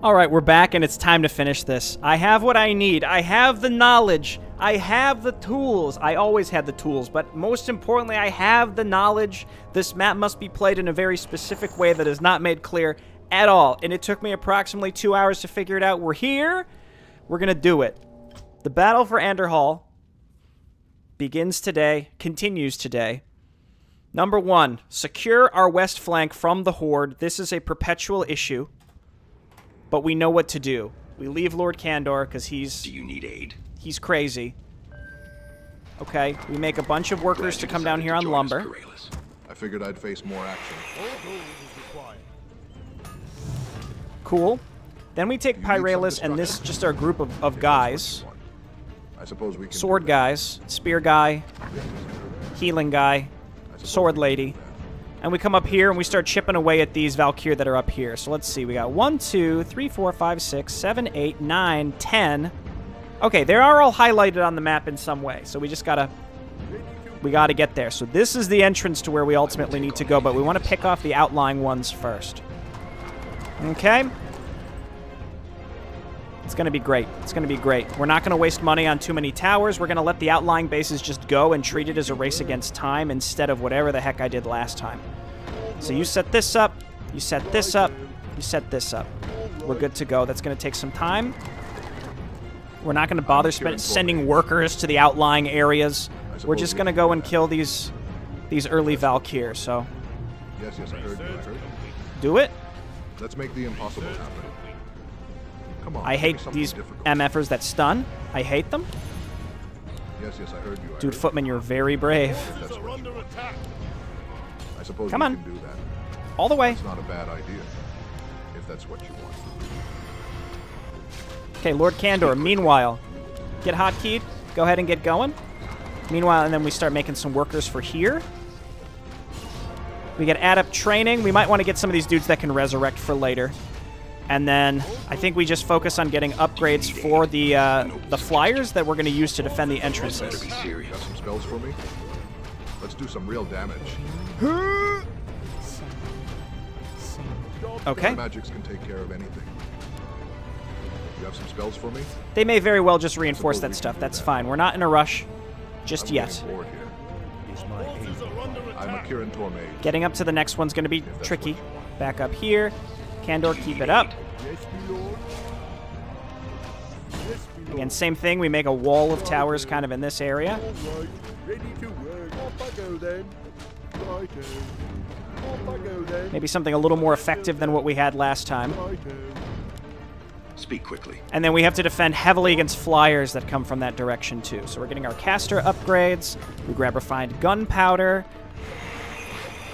All right, we're back and it's time to finish this. I have what I need. I have the knowledge. I have the tools. I always had the tools, but most importantly, I have the knowledge. This map must be played in a very specific way that is not made clear at all. And it took me approximately two hours to figure it out. We're here. We're going to do it. The battle for Andorhal begins today, continues today. Number one, secure our west flank from the Horde. This is a perpetual issue but we know what to do. We leave Lord Candor because he's Do you need aid? he's crazy. Okay, we make a bunch of workers to come down here on lumber. I figured I'd face more action. Cool. Then we take Pyralis and this just our group of, of guys. I suppose we can Sword guys, spear guy, healing guy, sword lady. And we come up here and we start chipping away at these Valkyr that are up here. So let's see. We got 1, 2, 3, 4, 5, 6, 7, 8, 9, 10. Okay, they are all highlighted on the map in some way. So we just gotta... We gotta get there. So this is the entrance to where we ultimately need to go. But we want to pick off the outlying ones first. Okay? It's going to be great. It's going to be great. We're not going to waste money on too many towers. We're going to let the outlying bases just go and treat it as a race against time instead of whatever the heck I did last time. So you set this up. You set this up. You set this up. We're good to go. That's going to take some time. We're not going to bother sending workers to the outlying areas. We're just going to go and kill these these early Valkyr, so... Yes, yes, I heard. I heard you. Do it. Let's make the impossible happen. Come on. I hate these difficult. MFers that stun. I hate them. Yes, yes, I heard you. I Dude, heard Footman, you're very brave. That's what you want. I suppose Come on. can do that. All the way. It's not a bad idea. If that's what you want. Okay, Lord Candor, meanwhile, get hotkeyed. Go ahead and get going. Meanwhile, and then we start making some workers for here. We get adept training. We might want to get some of these dudes that can resurrect for later. And then I think we just focus on getting upgrades for the uh, the flyers that we're going to use to defend the entrances. Be serious. Got some spells for me? Let's do some real damage. Okay. Magics can take care of anything. You have some spells for me? They may very well just reinforce that stuff. That's fine. We're not in a rush just I'm yet. getting bored here. I'm a Kirin Tormage. Getting up to the next one's going to be tricky. Back up here. Candor, keep it up. Again, same thing. We make a wall of towers kind of in this area. Maybe something a little more effective than what we had last time. Speak quickly. And then we have to defend heavily against flyers that come from that direction too. So we're getting our caster upgrades. We grab refined gunpowder.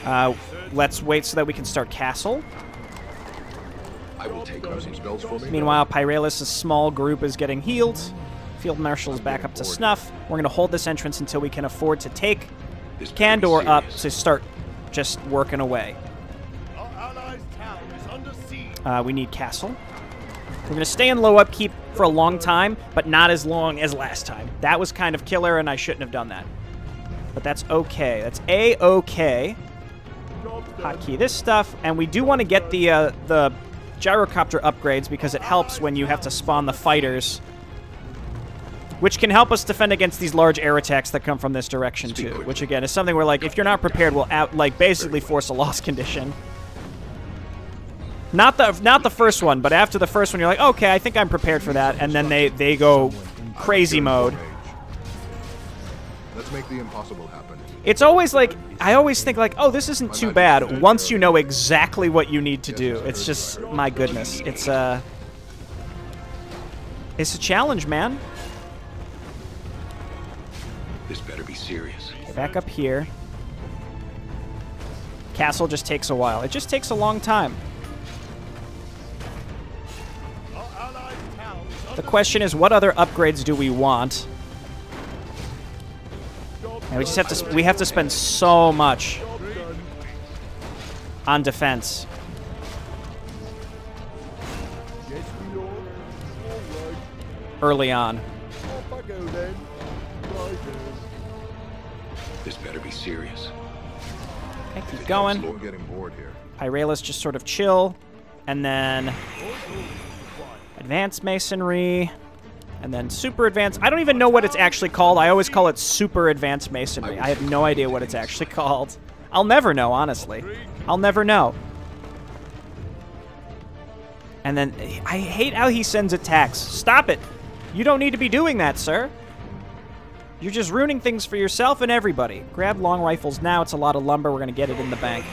Uh, let's wait so that we can start castle. I will take Have some spells for me? Meanwhile, Pyralis' small group is getting healed. Field Marshal's back up to snuff. We're going to hold this entrance until we can afford to take this. better up to start just working away. Uh, we need castle. We're going to stay in low upkeep for a long time, but not as long as last time. That was kind of killer, and I shouldn't have done that. But that's okay. That's a-okay. Hotkey this stuff, and we do want to get the uh, the gyrocopter upgrades because it helps when you have to spawn the fighters, which can help us defend against these large air attacks that come from this direction too. Which again is something where like if you're not prepared, will out like basically force a loss condition. Not the not the first one, but after the first one, you're like, okay, I think I'm prepared for that, and then they they go crazy mode. Tormage. Let's make the impossible happen. It's always like I always think like, oh, this isn't too bad once you know exactly what you need to do. It's just my goodness. It's uh It's a challenge, man. This better be serious. Back up here. Castle just takes a while. It just takes a long time. The question is, what other upgrades do we want? And we just have to we have to spend so much on defense. Early on. This better be serious. Okay, keep going. I'm getting bored here. Pyralis just sort of chill, and then advanced masonry, and then super advanced. I don't even know what it's actually called. I always call it super advanced masonry. I have no idea what it's actually called. I'll never know, honestly. I'll never know. And then I hate how he sends attacks. Stop it. You don't need to be doing that, sir. You're just ruining things for yourself and everybody. Grab long rifles now. It's a lot of lumber. We're going to get it in the bank.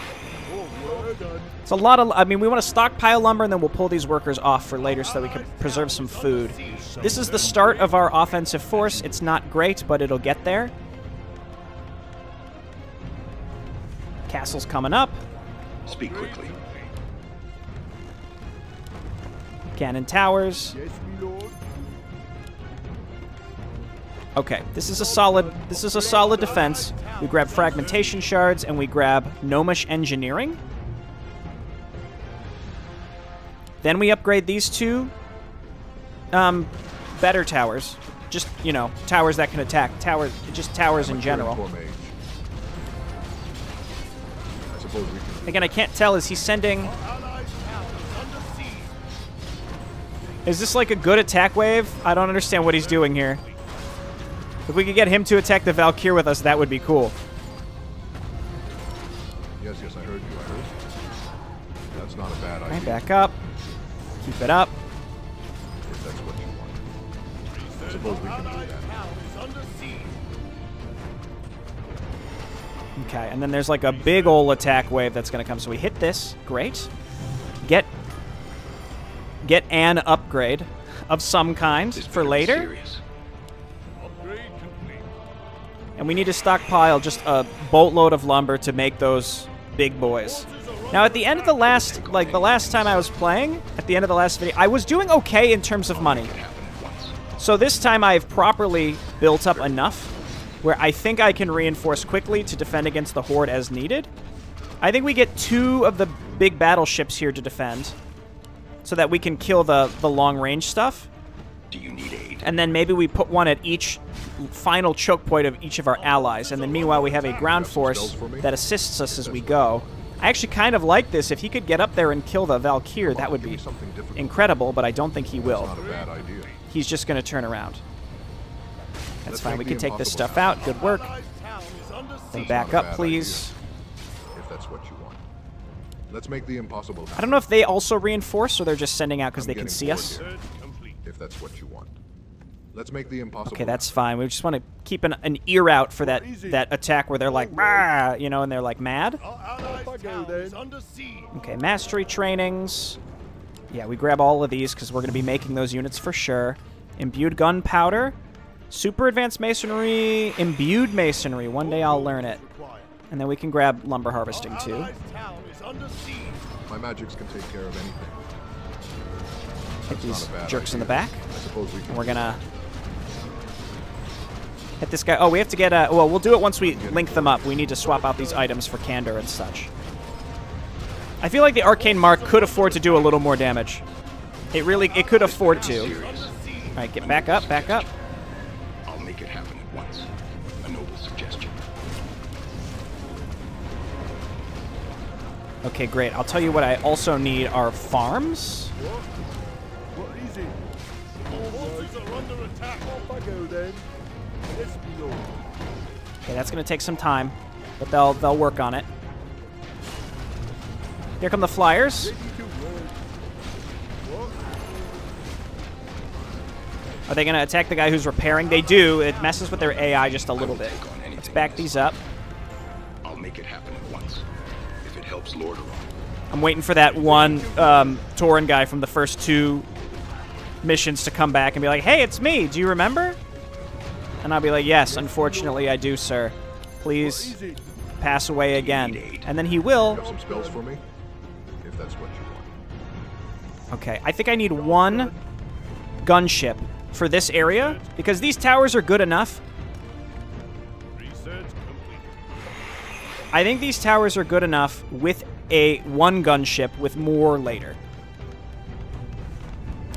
It's a lot of... I mean, we want to stockpile lumber, and then we'll pull these workers off for later so that we can preserve some food. This is the start of our offensive force. It's not great, but it'll get there. Castle's coming up. Speak quickly. Cannon towers. Yes, my lord. Okay, this is a solid this is a solid defense. We grab fragmentation shards and we grab gnomish engineering. Then we upgrade these two um better towers. Just, you know, towers that can attack. Towers just towers in general. For mage. I suppose we can. Again, I can't tell is he sending Is this like a good attack wave? I don't understand what he's doing here. If we could get him to attack the Valkyr with us, that would be cool. Yes, yes, I heard you. I heard. That's not a bad idea. Alright, back up. Keep it up. Suppose we can do that. Okay, and then there's like a big ol' attack wave that's gonna come. So we hit this. Great. Get get an upgrade of some kind This for later. And we need to stockpile just a boatload of lumber to make those big boys. Now, at the end of the last, like the last time I was playing, at the end of the last video, I was doing okay in terms of money. So this time I've properly built up enough where I think I can reinforce quickly to defend against the Horde as needed. I think we get two of the big battleships here to defend so that we can kill the, the long-range stuff. Do you need aid? And then maybe we put one at each final choke point of each of our allies. And then meanwhile, we have a ground force that assists us as we go. I actually kind of like this. If he could get up there and kill the Valkyr, that would be me something difficult. incredible, but I don't think he will. Not a bad idea. He's just going to turn around. That's Let's fine. We can take this impossible stuff out. Good work. Then back up, bad please. If that's what you want. Let's make the impossible happen. I don't know if they also reinforce or they're just sending out because they can see us. here, If that's what you want. Let's make the impossible Okay, that's happen. fine. We just want to keep an, an ear out for that that attack where they're like, "Rah," you know, and they're like mad. Okay, mastery trainings. Yeah, we grab all of these because we're going to be making those units for sure. Imbued gunpowder. Super advanced masonry. Imbued masonry. One day I'll learn it. And then we can grab lumber harvesting too. My magics can take care of anything. Hit these not a bad jerks in the back. I suppose we can. We're gonna hit this guy. Oh, we have to get a. Well, we'll do it once we link them up. We need to swap out these items for candor and such. I feel like the arcane mark could afford to do a little more damage. It really, it could afford to. All right, get back up, back up. I'll make it happen at once. A noble suggestion. Okay, great. I'll tell you what I also need are farms. What is it? Forces are under attack. Off I go then. Yes, my lord. Okay, that's gonna take some time, but they'll they'll work on it. Here come the flyers. Ready to work. Are they gonna attack the guy who's repairing? They do. It messes with their AI just a little bit. take on anything Let's back these up. I'll make it happen at once. If it helps Lordaeron. I'm waiting for that one um, Tauren guy from the first two missions to come back and be like, "Hey, it's me. Do you remember?" And I'll be like, "Yes, unfortunately, I do, sir. Please pass away again." And then he will. That's what you want. Okay, I think I need one gunship for this area because these towers are good enough. I think these towers are good enough with a one gunship with more later.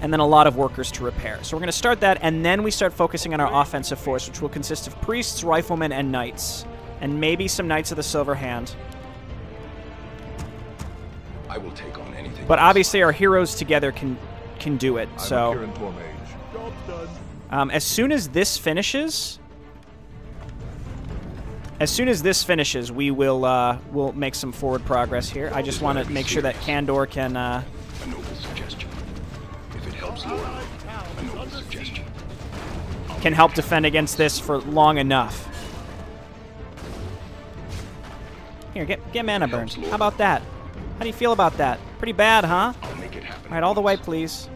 And then a lot of workers to repair. So we're going to start that, and then we start focusing on our offensive force, which will consist of priests, riflemen, and knights. And maybe some Knights of the Silver Hand. I will take on anything. But obviously, our heroes together can can do it. I'm So Kirin Tor mage. Job's done. um, as soon as this finishes, as soon as this finishes, we will uh, we'll make some forward progress here. I just want to make sure that Candor can. Uh, A noble suggestion. If it helps Lord, a noble suggestion. can help defend against this for long enough. Here, get get mana burn. How about that? How do you feel about that? Pretty bad, huh? I'll make it happen. All right, all the way, please.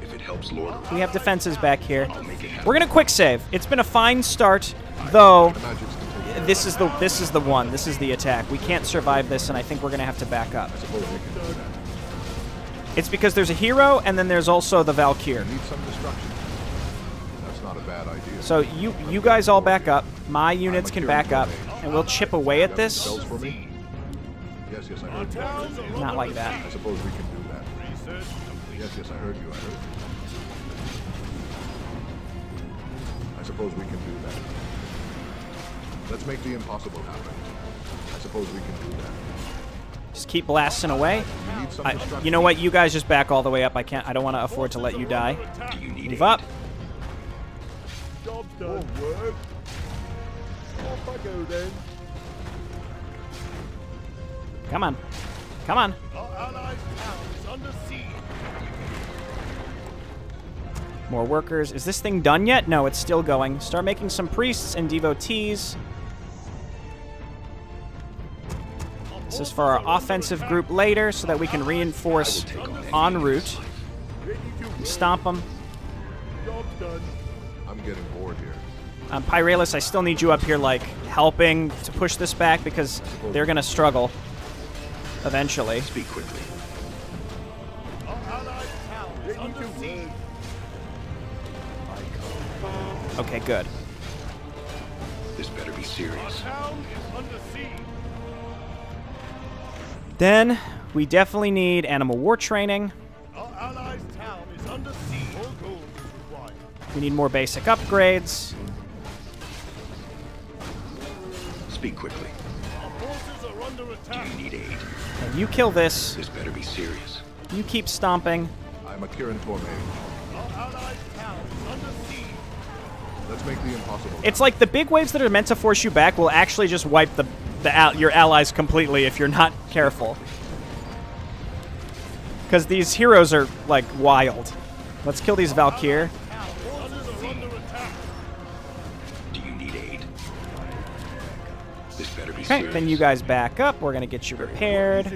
If it helps Lord, We have defenses back here. I'll make it. We're gonna quick save. It's been a fine start, though. The magic's to take. This is the this is the one. This is the attack. We can't survive this, and I think we're gonna have to back up. I suppose we can do that. It's because there's a hero, and then there's also the Valkyr. Need some destruction. That's not a bad idea. So you you guys all back up. My units can back up, and we'll chip away at this. Yes, yes, I Our heard you. towns Not like that. I suppose we can do that. Research complete. Yes, yes, I heard you. I heard. I suppose we can do that. Let's make the impossible happen. I suppose we can do that. Just keep blasting away. We I, you know what? You guys just back all the way up. I can't. I don't want to afford to let you die. Do you need Move aid? up. Job's done. Off I go then. Come on. Come on. Our allied town is under siege. More workers. Is this thing done yet? No, it's still going. Start making some priests and devotees. This is for our offensive group later so that we can reinforce en route. Ready to work. Stomp them. I'm getting bored here. Um, Pyralis, I still need you up here, like, helping to push this back because they're going to struggle eventually. Speak quickly. Our allied town is under siege. Okay, good. This better be serious. town is under siege. Then we definitely need animal war training. Our allied town is under siege. More gold is required. We need more basic upgrades. Speak quickly. Our forces are under Do you need aid? And you kill this. This better be serious. You keep stomping. I'm a Kirin Tor mage. Our allied town is under siege. Let's make the impossible. It's like the big waves that are meant to force you back will actually just wipe the, the al- your allies completely if you're not careful. Because these heroes are, like, wild. Let's kill these Valkyr. Okay, then you guys back up. We're going to get you repaired.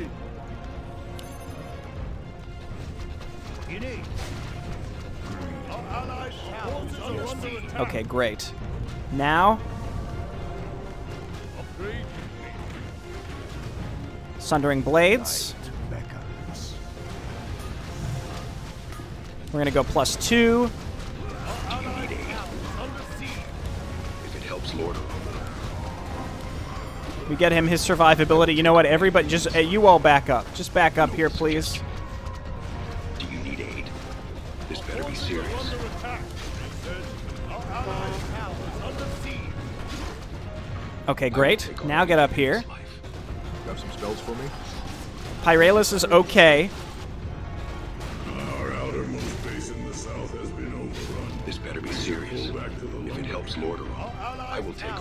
Okay, great. Now, Sundering Blades. We're going to go plus two. If it helps Lord, We get him his survivability. You know what? Everybody, just uh, you all back up. Just back up here, please. do you need aid? This better be serious. Under attack. Research. Our allied town is under siege. Okay, great. Now get up here. You have some spells for me? Pyralis is okay. Our outermost base in the south has been overrun. This better be serious. If it helps Lord, I will take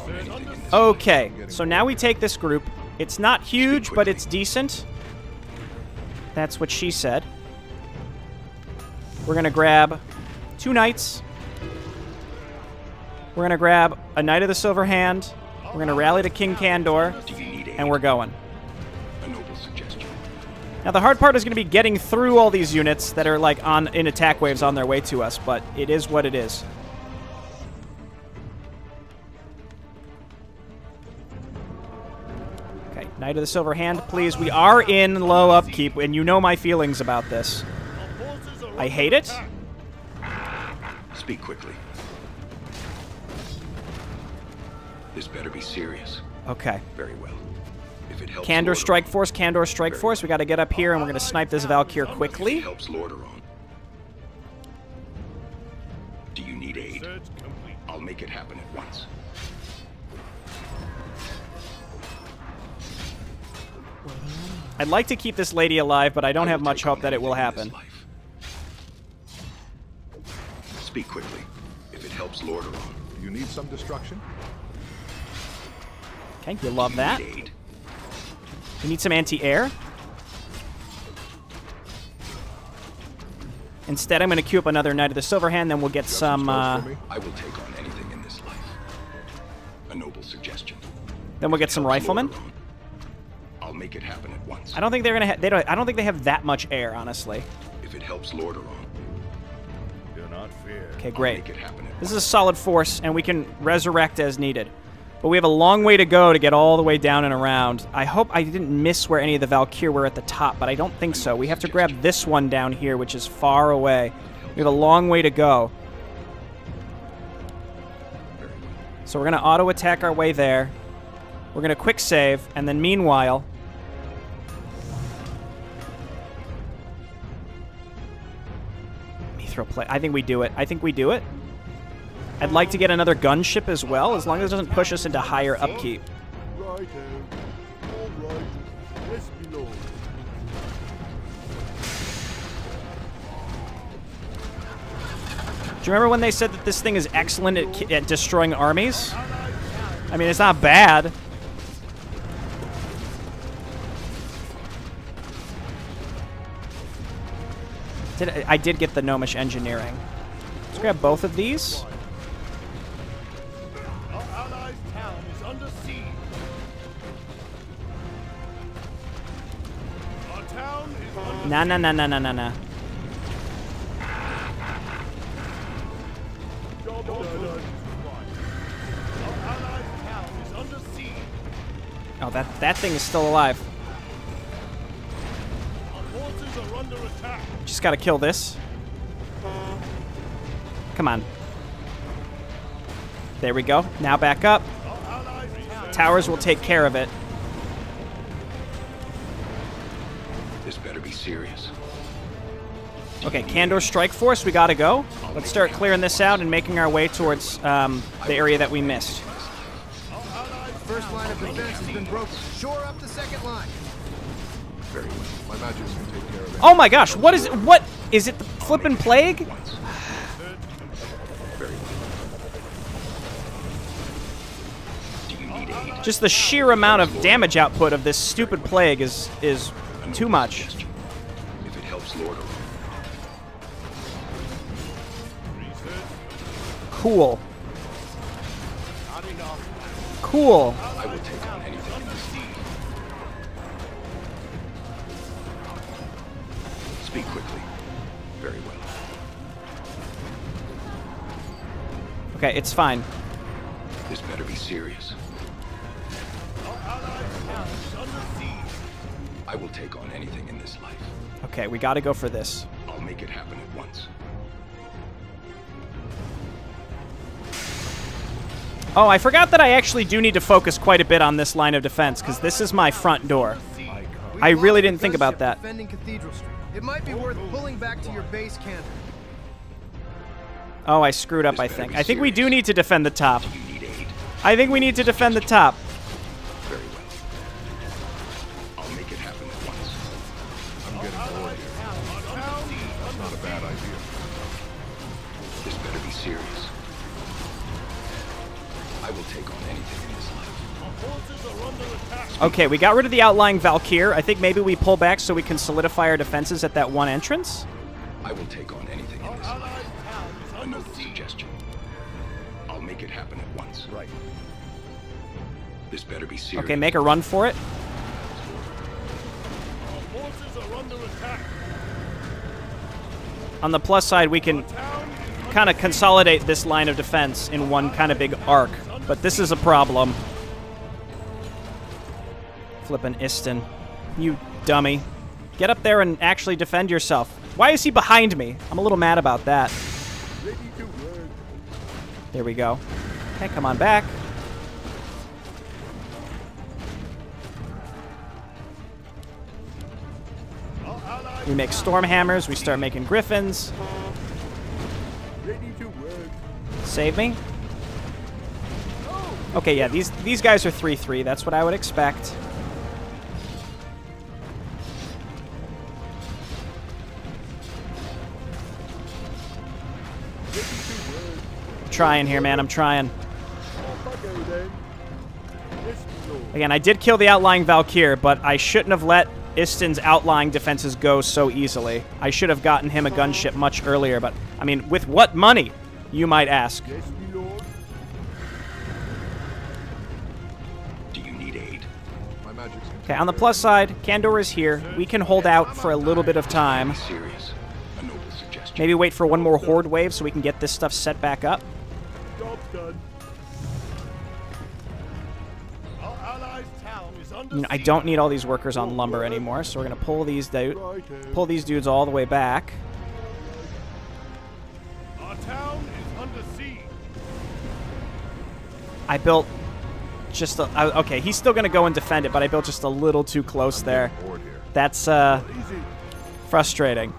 Okay, so now we take this group. It's not huge, but it's decent. That's what she said. We're gonna grab two knights. We're gonna grab a Knight of the Silver Hand. We're gonna rally to King Candor, Do you need aid? and we're going. A noble suggestion. Now the hard part is gonna be getting through all these units that are like on in attack waves on their way to us, but it is what it is. Knight of the Silver Hand, please. We are in low upkeep, and you know my feelings about this. Our forces are I hate it. Speak quickly. This better be serious. Okay. Very well. If it helps Candor Lord, Strike Force, Candor Strike Force. We got to get up here, and we're going to snipe this Valkyr If it quickly. helps Lordaeron. Do you need aid? I'll make it happen at once. I'd like to keep this lady alive, but I don't I have much hope that it will happen. Speak quickly, if it helps Lord. Lordaeron. You need some destruction? Okay, you love that. Need. We need some anti-air. Instead, I'm going to queue up another Knight of the Silver Hand, then we'll get some, uh. I will take on anything in this life. A noble suggestion. then we'll get some riflemen. Lordaeron. I'll make it happen at once. I don't think they're gonna. Ha- they don't. I don't think they have that much air, honestly. If it helps Lordaeron, Do not fear. Okay, I'll great. make it happen at This is a solid force, and we can resurrect as needed. But we have a long way to go to get all the way down and around. I hope I didn't miss where any of the Valkyr were at the top, but I don't think so. We have to grab this one down here, which is far away. We have a long way to go. So we're going to auto-attack our way there. We're going to quick save, and then meanwhile... I think we do it. I think we do it. I'd like to get another gunship as well, as long as it doesn't push us into higher upkeep. Do you remember when they said that this thing is excellent at, at destroying armies? I mean, it's not bad. I, did get the gnomish engineering. Let's grab both of these. Nah, nah, nah, nah, nah, nah. Oh, that that thing is still alive. Just gotta kill this. Come on. There we go. Now back up. Our allies' town Towers will take care of it. This better be serious. Okay, Candor Strike Force, we gotta go. Let's start clearing this out and making our way towards um, the area that we missed. First line of defense has been broken. Shore up the second line. Very well. My magics can take care of it. Oh my gosh, what is it? What is it? The flippin' plague? Once. Very well. Do you need aid? Just the sheer amount of damage output of this stupid plague is is too much. If it helps Lordaeron, Cool. not enough. Cool. Very well. Okay, it's fine. This better be serious. Our allies' town is under siege. I will take on anything in this life. Okay, we gotta go for this. I'll make it happen at once. Oh, I forgot that I actually do need to focus quite a bit on this line of defense, because this is my front door. I really didn't think about gunship that. Defending Cathedral Street. It might be worth pulling back to your base cannon. Oh, I screwed up, This I think. I think we do need to defend the top. Do you need aid? I think we need to defend the top. Okay, we got rid of the outlying Valkyr. I think maybe we pull back so we can solidify our defenses at that one entrance. I will take on anything in this Allies' life. town is A under noble siege. suggestion. I'll make it happen at once. Right. This better be serious. Okay, make a run for it. Our forces are under attack. On the plus side, we can kind of consolidate this line of defense in one kind of big arc. But this is a problem. Flippin' Istin. You dummy. Get up there and actually defend yourself. Why is he behind me? I'm a little mad about that. There we go. Okay, come on back. We make storm hammers. We start making griffins. Save me. Okay, yeah, these these guys are 3-3. That's what I would expect. Trying here, man. I'm trying. Off I go then. Yes, my lord. Again, I did kill the outlying Valkyr, but I shouldn't have let Istin's outlying defenses go so easily. I should have gotten him a gunship much earlier, but, I mean, with what money, you might ask? Yes. Do you need aid? My magic's Okay, on the plus side, Candor is here. We can hold out for a little bit of time. Serious. A noble suggestion. Maybe wait for one more horde wave so we can get this stuff set back up. Done. Our allies' town is under You know, I don't need all these workers on lumber anymore, so we're gonna pull these pull these dudes all the way back. Our town is under siege. I built just a, I, okay. He's still gonna go and defend it, but I built just a little too close there. That's uh frustrating.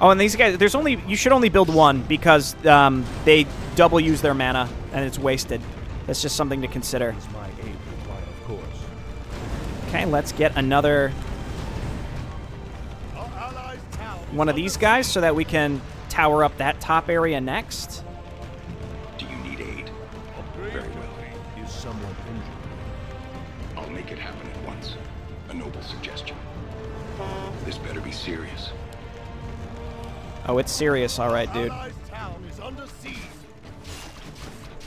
Oh, and these guys, there's only you should only build one because um, they double use their mana and it's wasted. That's just something to consider. My aid reply, of course. Okay, let's get another Our allies' town is one of these guys so that we can tower up that top area next. Do you need aid? Very well. Is someone injured? I'll make it happen at once. A noble suggestion. This better be serious. Oh, it's serious, all right, dude. Allies' town is under siege.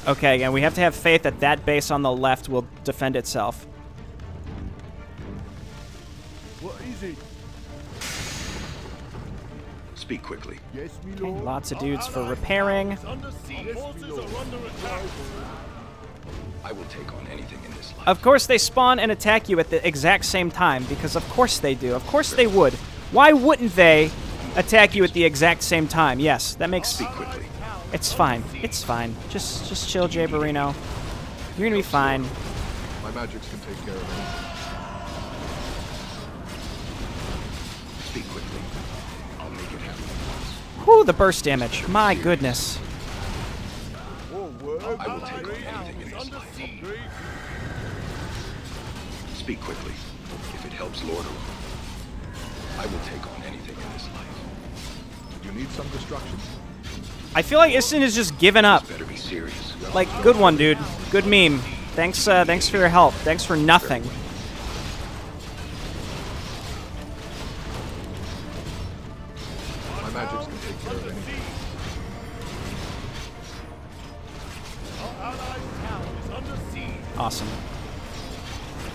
Okay, and we have to have faith that that base on the left will defend itself. What is it? Speak quickly. Yes, me Okay, lots of dudes for repairing. Is under siege. Forces are under attack. I will take on anything in this life. Of course, they spawn and attack you at the exact same time because, of course, they do. Of course, they would. Why wouldn't they attack you at the exact same time? Yes, that makes. Speak quickly. It's fine. It's fine. Just, just chill, Jayborino. You're gonna be fine. My magics can take care of anything. Speak quickly. I'll make it happen. Whew, the burst damage. My goodness. I will take anything in this life. Speak quickly. If it helps Lord I will take on need some destruction? I feel like Istin is just giving up. Better be serious. Like, good one, dude. Good meme. Thanks, uh, thanks for your help. Thanks for nothing. My magics can take care of anything. Our allies' town is under siege. Awesome.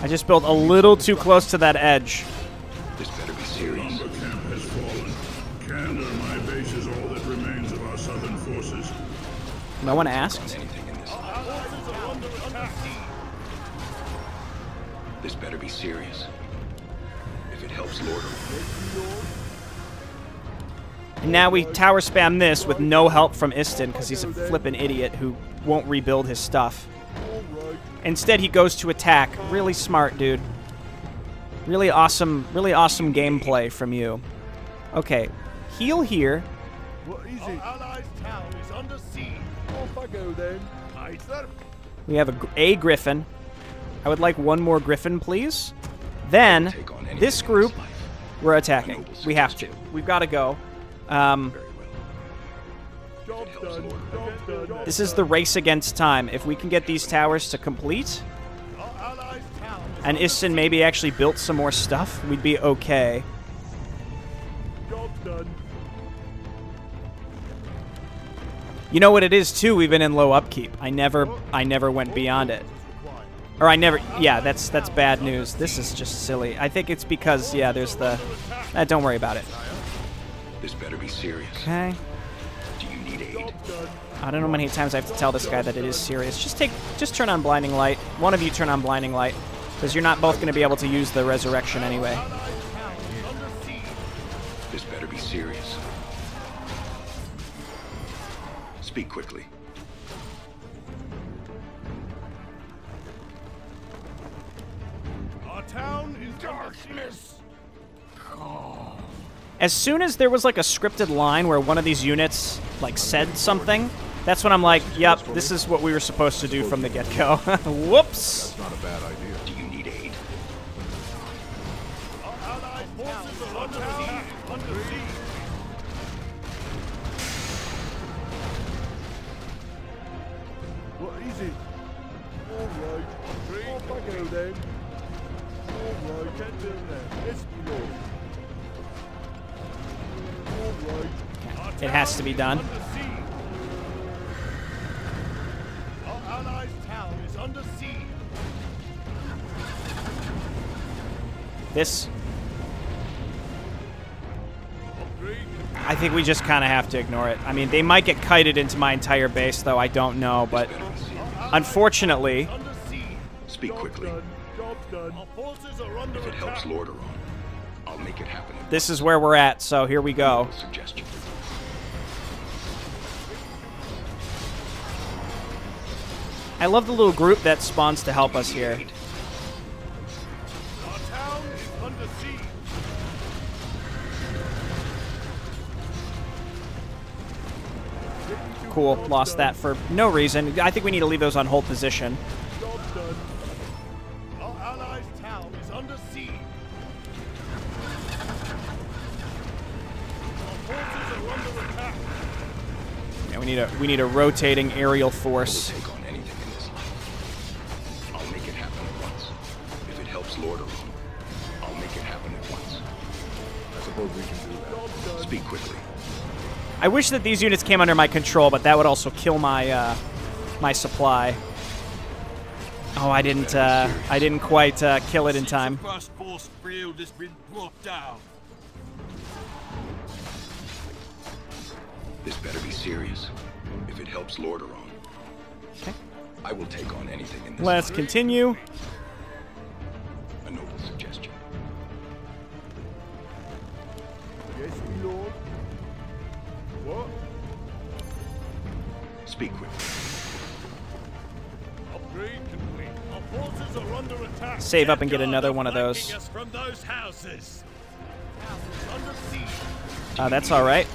I just built a little too close to that edge. No one asked. Anything in this life. Forces are under attack. This better be serious. If it helps Lord And now we tower spam this with no help from Istin because he's a flippin' idiot who won't rebuild his stuff. Instead, he goes to attack. Really smart, dude. Really awesome, really awesome gameplay from you. Okay, heal here. I go then. Aye, sir. We have a, a griffin. I would like one more griffin, please. Then, take on anything this group, we're attacking. We have to. We've got to go. Um, Very well. Job's done. Job's done. this is the race against time. If we can get these towers to complete, Our allies' town is and Istin maybe actually built some more stuff, we'd be okay. You know what it is too? We've been in low upkeep. I never, I never went beyond it, or I never. Yeah, that's that's bad news. This is just silly. I think it's because yeah, there's the. Eh, don't worry about it. This better be serious. Okay. Do you need aid? I don't know how many times I have to tell this guy that it is serious. Just take, just turn on blinding light. One of you turn on blinding light, because you're not both going to be able to use the resurrection anyway. This better be serious. Speak quickly. Our town is darkness. Oh. As soon as there was like a scripted line where one of these units like said something, that's when I'm like, yep, this is what we were supposed to do from the get-go. Whoops. That's not a bad idea. It has to be done. Under siege. Our allies' town is under siege. This, I think we just kind of have to ignore it. I mean, they might get kited into my entire base, though. I don't know, but Better be serious. unfortunately, Speak quickly. Done. Job's done. Our forces are under If it helps. Lordaeron, I'll make it happen. this is where we're at. So here we go. Suggestion. I love the little group that spawns to help us here. Cool. Lost that for no reason. I think we need to leave those on hold position. Yeah, we need a we need a rotating aerial force. I wish that these units came under my control, but that would also kill my uh, my supply. Oh, I didn't uh, I didn't quite uh, kill it in time. The first force field has been brought down. This better be serious. If it helps Lordaeron, Okay. I will take on anything in this Let's life. continue. A noble suggestion. Yes, my lord. Speak quickly. Upgrade complete. Our forces are under attack. Save up and get another one of those. flanking from those houses. Town under siege. Uh, that's all right.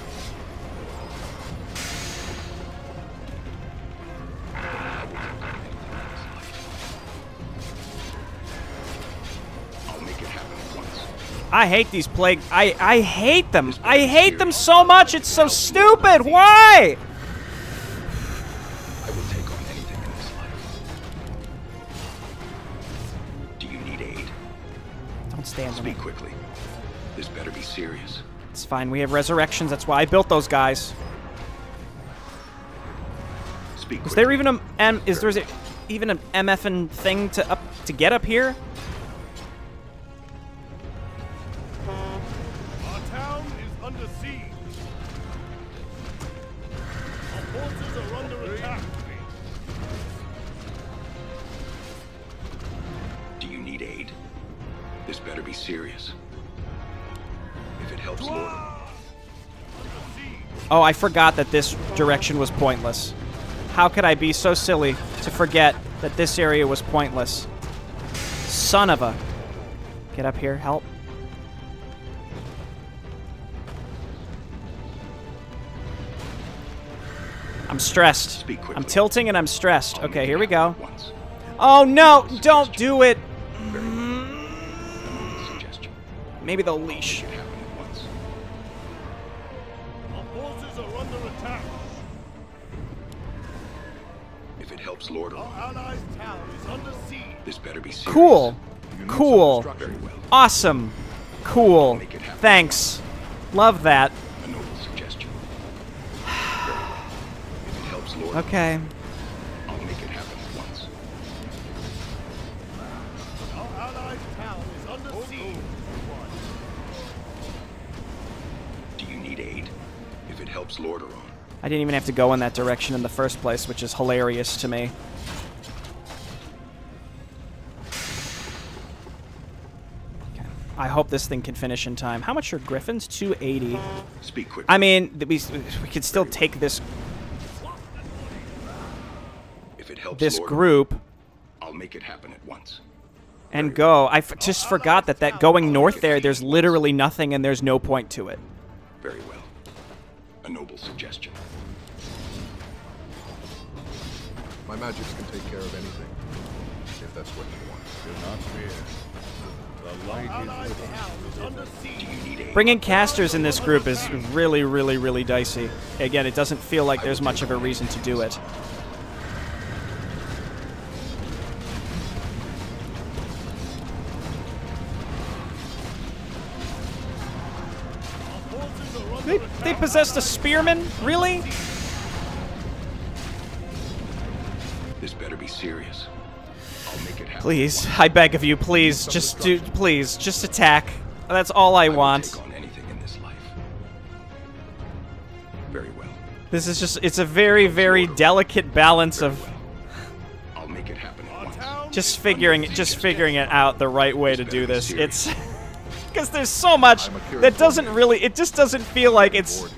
I'll make it happen at once. I hate these plague. I I hate them. I hate them so much. It's so stupid. Why? Stand. Speak quickly. This better be serious. It's fine. We have resurrections. That's why I built those guys. Speak Is quickly. there even a M? Is there even an MFN thing to up to get up here? I forgot that this direction was pointless. How could I be so silly to forget that this area was pointless? Son of a. Get up here, help. I'm stressed. I'm tilting and I'm stressed. Okay, here we go. happen at Once. Oh no, don't do it. Very well. A noble suggestion. Maybe the leash. This better be serious. Cool. Cool. Well. Awesome. Cool. Thanks. Love that. A noble suggestion. Very well. If it helps Lordaeron, Okay. I'll make it happen at once. Our allies' town is under siege. Do you need aid? If it helps Lordaeron, I didn't even have to go in that direction in the first place, which is hilarious to me. I hope this thing can finish in time. How much are griffins? 280. speak quickly. I mean, we, we could still take this if it helps this Lordaeron, group I'll make it happen at once. and go. I f- just forgot that that going north there, there's literally nothing and there's no point to it. Very well. A noble suggestion. My magics can take care of anything, if that's what you want. Our allies' town is. Do you need aid? Bringing casters in this group is really, really, really dicey. Again, it doesn't feel like there's much of a reason to do it. They, they possessed a spearman? Really? This better be serious. Please, I beg of you, please, just do, please, just attack. That's all I I want. take on anything in this. Very well. This is just, it's a very, very delicate balance Very of well. I'll make it happen just figuring it, just figuring it out the right way to do this. It's because there's so much that doesn't really, it just doesn't feel like it's.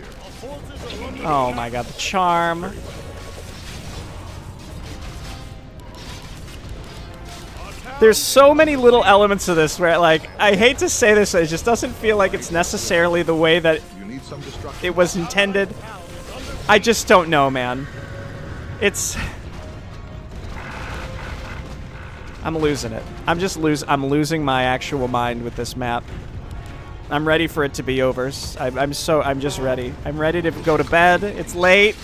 Oh my god, the charm. There's so many little elements of this where, like, I hate to say this, it just doesn't feel like it's necessarily the way that You need some destruction. it was intended. I just don't know, man. It's. I'm losing it. I'm just lose. I'm losing my actual mind with this map. I'm ready for it to be over. I'm so. I'm just ready. I'm ready to go to bed. It's late.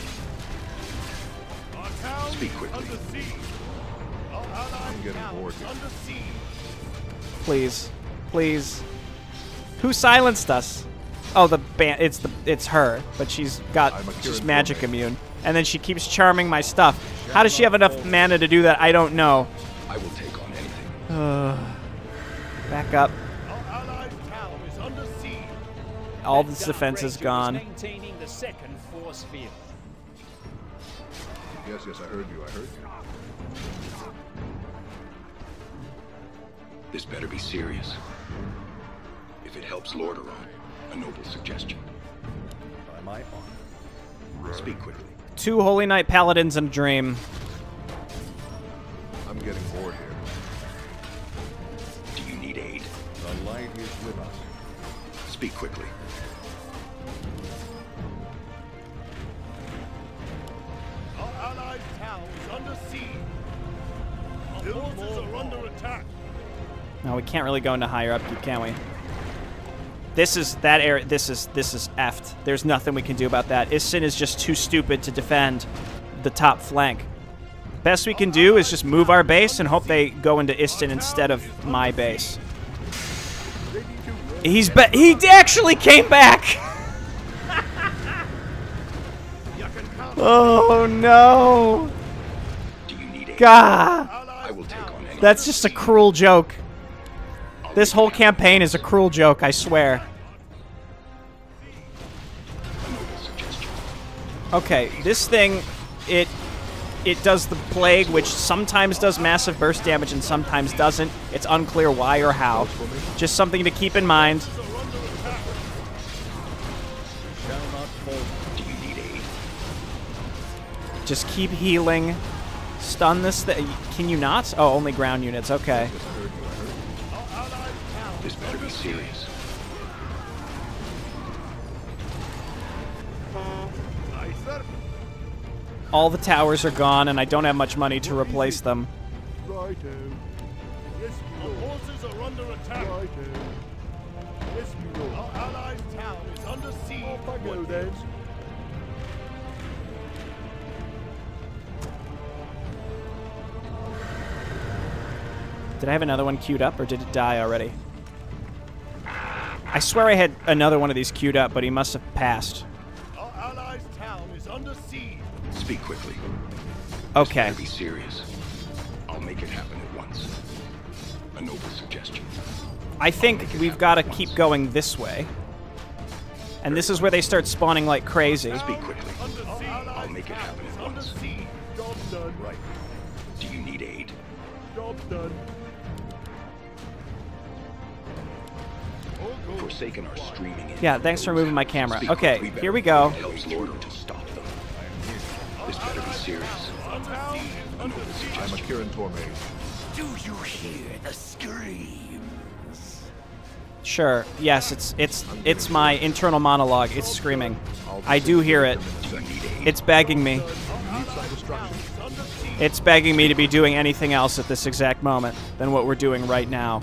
Please, please. Who silenced us? Oh, the ban. It's the. It's her, but she's got I'm she's magic Thorne. immune, and then she keeps charming my stuff. How does she have enough mana to do that? I don't know. I will take on anything. Back up. Our allied town is under siege. All this defense is gone. Maintaining the second force field. Yes, yes, I heard you. I heard you. This better be serious. If it helps Lordaeron, a noble suggestion. By my honor. Speak quickly. Two Holy Knight Paladins and a Dream. I'm getting bored here. Do you need aid? The light is with us. Speak quickly. Our allied town is under siege. Our forces are under attack. No, we can't really go into higher upkeep, can we? This is that area. This is this is effed. There's nothing we can do about that. Istin is just too stupid to defend the top flank. Best we can do is just move our base and hope they go into Istin instead of my base. He's ba- he actually came back. oh no! Do you need? God, I will take on that's just a cruel joke. This whole campaign is a cruel joke, I swear. Okay, this thing, it it does the plague, which sometimes does massive burst damage and sometimes doesn't. It's unclear why or how. Just something to keep in mind. Just keep healing. Stun this thing. Can you not? Oh, only ground units. Okay. Serious. All the towers are gone, and I don't have much money to replace them. Did I have another one queued up, or did it die already? I swear I had another one of these queued up, but he must have passed. Our allied town is under siege. Speak quickly. Okay. Better be serious. I'll make it happen at once. A noble suggestion. I think we've got to keep going this way. And this is where they start spawning like crazy. Speak quickly. I'll make it happen at once. Job done. Right. Do you need aid? Job done. Forsaken are streaming in. Yeah, thanks for moving my camera. Okay, here we go. It helps Lordaeron to stop them. This better be serious. Our town is under siege. I'm a Kirin Torme. Do you hear the screams? Sure. Yes, it's it's it's my internal monologue. It's screaming. I do hear it. Do you need aid? It's begging me. You need some destruction. It's begging me to be doing anything else at this exact moment than what we're doing right now.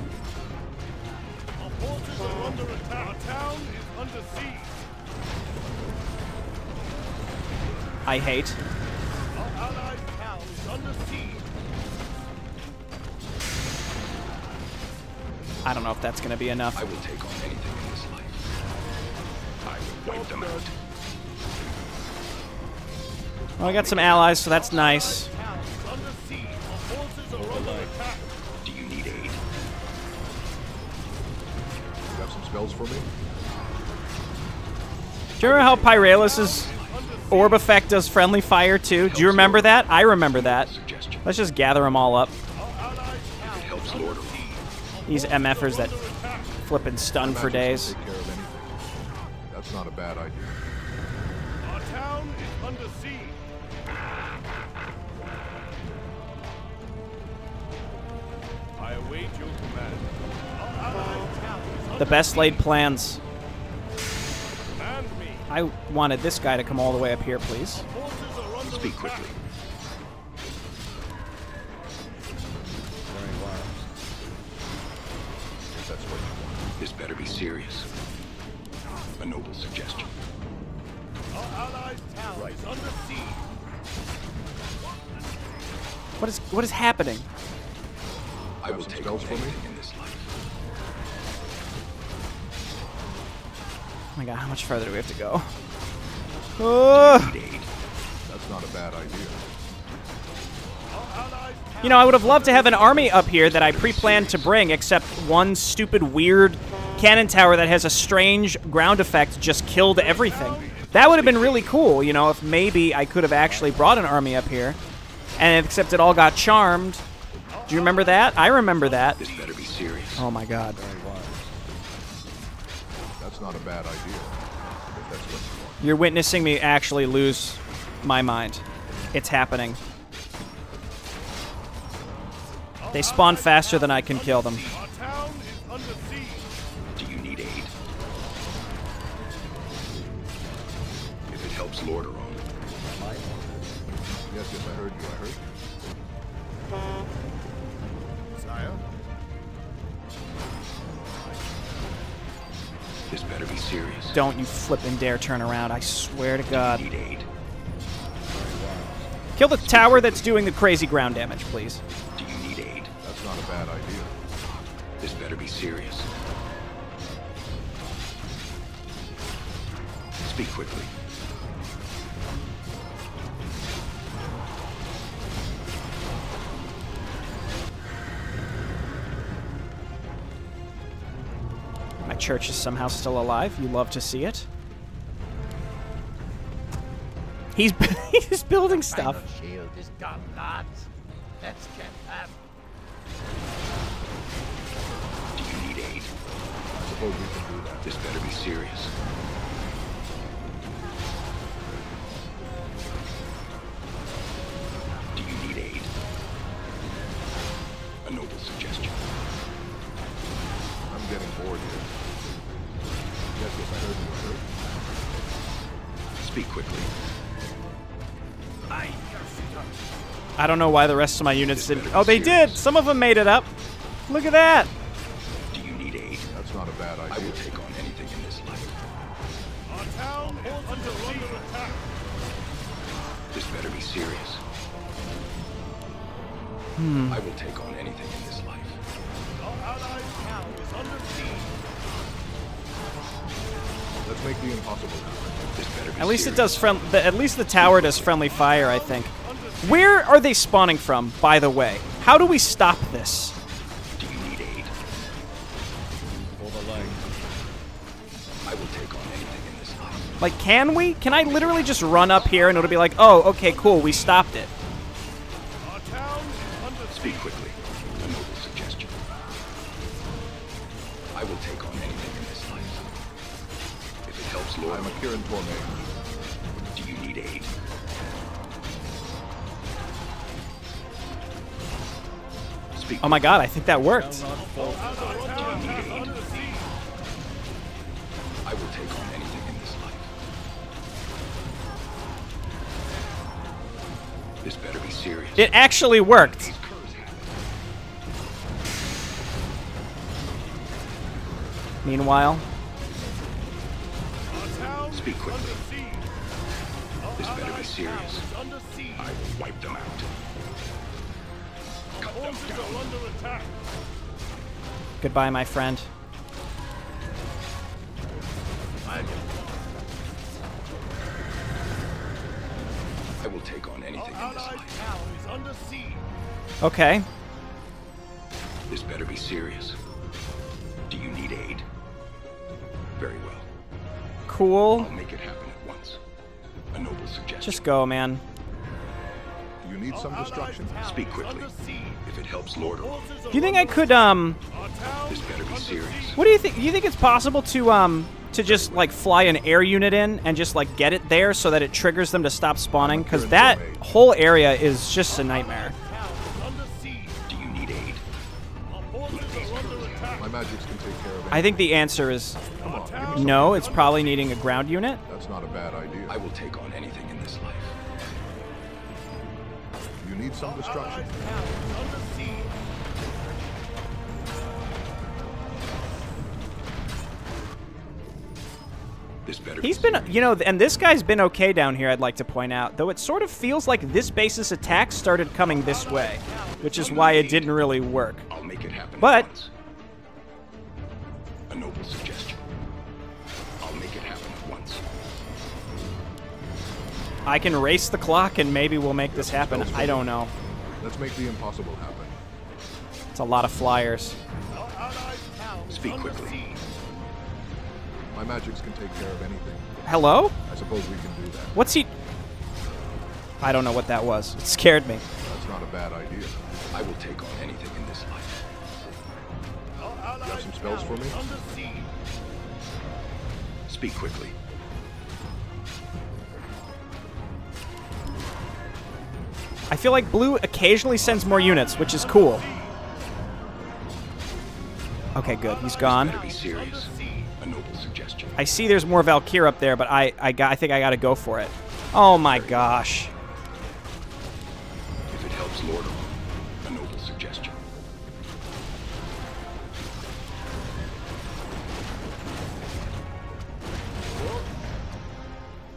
I hate. Our allied town is under siege. I don't know if that's going to be enough. I will take on anything in this life. I will wipe them out. Well, I got some allies, so that's nice. Town is under siege. Our forces are under attack. Do you need aid? You got some spells for me? Do you remember how Pyralis' orb effect does friendly fire too? Do you remember that? I remember that. Let's just gather them all up. Our allied town It helps Lordaeron. These MFers that flippin' stun for days. Take care of anything. That's not a bad idea. Our town is under siege. I await your command. Our allied town is under The best laid plans. Command me. I wanted this guy to come all the way up here, please. Forces are under Speak quickly. Very wise. If that's what you want. This better be serious. A noble suggestion. Our allied town is under siege. What is what is happening? I Got will some take spells my god, how much further do we have to go? Oh, That's not a bad idea. Our allied town you know, I would have loved to have an army up here that I pre-planned to bring, except one stupid, weird cannon tower that has a strange ground effect just killed everything. That would have been really cool, you know, if maybe I could have actually brought an army up here. And except it all got charmed. Do you remember that? I remember that. This better be serious. Oh my god. Not a bad idea. You. You're witnessing me actually lose my mind. It's happening. They spawn faster than I can kill them. Serious. Don't you flippin' dare turn around. I swear to God. Need aid. Kill the tower that's doing the crazy ground damage, please. Do you need aid? That's not a bad idea. This better be serious. Speak quickly. Church is somehow still alive. You love to see it. He's he's building stuff. shield is done, lads. Let's get them. Do you need aid? I suppose we can do that. This better be serious. Don't know why the rest of my units didn't. Oh, they did. Some of them made it up. Look at that. Do you need aid? That's not a bad I idea. will take on anything in this life. Our town is under under attack. This better be serious. Hmm. I will take on anything in this life. Our allied town is under siege. Let's make the impossible. This better be At least it does friend. At least the tower does friendly fire. I think. Where are they spawning from? By the way, how do we stop this? Do you need aid? The. I will take on anything in this life. Like, can we? Can I literally just run up here and it'll be like, oh, okay, cool, we stopped it. My god, I think that worked. Do you need aid? I will take on anything in this life. This better be serious. It actually worked. These curs have it. Meanwhile, Speak quickly. Under siege. Our This better be serious. town is under siege. I will wipe them out. Our Cut them forces are under attack. Goodbye, my friend. I will take on Our anything in this life. town under siege. Okay. This better be serious. Do you need aid? Very well. Cool. I'll make it happen at once. A noble suggestion. Just go, man. You need some destruction. allied town Speak is quickly. Under siege. If it helps Lord Do you think I could, um... This better be serious. What do you think? Do you think it's possible to, um... To just, like, fly an air unit in and just, like, get it there so that it triggers them to stop spawning? Because that whole area is just a nightmare. Town is under siege. Do you need aid? Our forces are under attack. My magics can take care of it. I think the answer is on, give me some. no. It's probably needing a ground unit. That's not a bad idea. I will take on anything in this life. You need some destruction. Is under siege. This better He's be been, you know, and this guy's been okay down here, I'd like to point out. Though it sort of feels like this base's attack started coming this way, which is why it didn't really work. I'll make it happen But- once. A noble suggestion. I'll make it happen at once. I can race the clock and maybe we'll make this happen. I don't know. Let's make the impossible happen. It's a lot of flyers. Our allied town is Speak quickly. My magics can take care of anything. Hello? I suppose we can do that. What's he... I don't know what that was. It scared me. That's not a bad idea. I will take on anything in this life. Our allied some spells for me? is under siege. Speak quickly. I feel like Blue occasionally sends more units, which is cool. Okay, good. He's gone. Be serious. A noble suggestion. I see there's more Valkyr up there, but I, I, got, I think I gotta go for it. Oh my gosh. If it helps Lord a noble suggestion.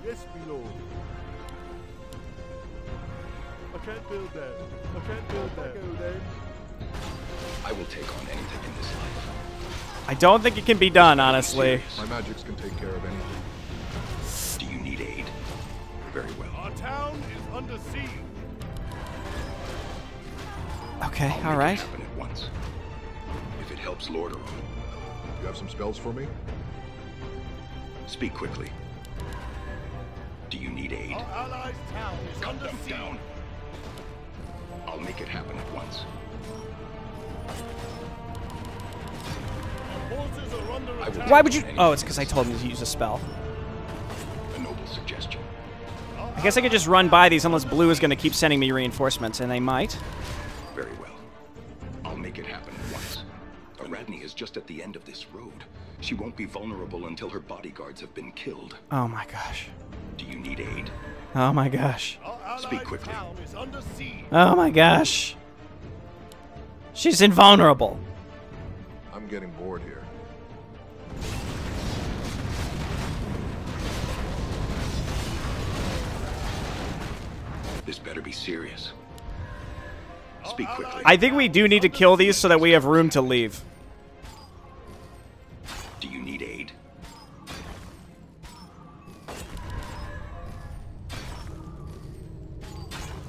Yes, my lord. I can't build that. I can't build that. Go then. I will take on anything in this life. I don't think it can be done, honestly. My magics Okay, I'll make it alright. happen at once. If it helps Lordaeron, You have some spells for me? speak quickly. Do you need aid? Our allied town is Cut under them siege. down. I'll make it happen at once. Our forces are under I will attack. Why would you... Oh, it's because I told him to use a spell. A noble suggestion. I guess I could just run by these unless Blue is going to keep sending me reinforcements, and they might. Very well. I'll make it happen at once. Aradni is just at the end of this road. She won't be vulnerable until her bodyguards have been killed. Oh my gosh. Do you need aid? Oh my gosh. Our allied Speak quickly. town is under siege. Oh my gosh. She's invulnerable. I'm getting bored here. This better be serious. Speak oh, quickly. I think we do need to kill these so that we have room to leave. Do you need aid?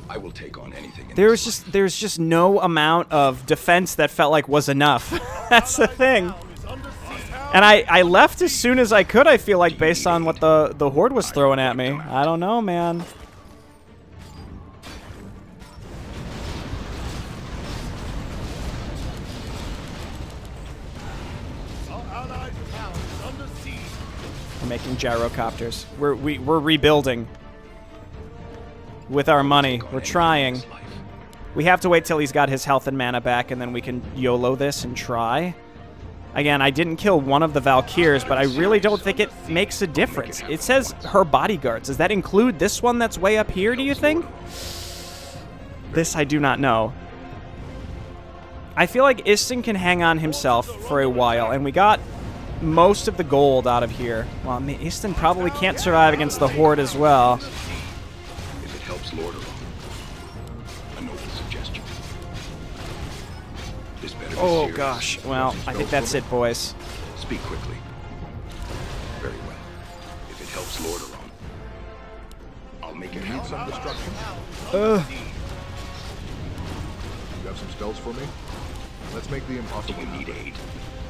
I will take on anything. In There was this just there's just no amount of defense that felt like was enough. That's the thing. Town is under siege. And I, I left as soon as I could, I feel like, based on what the, the Horde was throwing at me. I don't know, man. Making gyrocopters. We're, we, we're rebuilding. With our money. We're trying. We have to wait till he's got his health and mana back, and then we can YOLO this and try. Again, I didn't kill one of the Valkyrs, but I really don't think it makes a difference. It says her bodyguards. Does that include this one that's way up here, do you think? This I do not know. I feel like Istin can hang on himself for a while, and we got most of the gold out of here. Well, I mean, Istin probably can't survive against the Horde as well. If it helps Lordaeron. A noble suggestion. This better be Oh gosh. Well, I think that's it, boys. Speak quickly. Very well. If it helps Lord Lordaeron, I'll make it happen. some destruction? Ugh. You have some spells for me? Let's make the impossible. Do you need aid?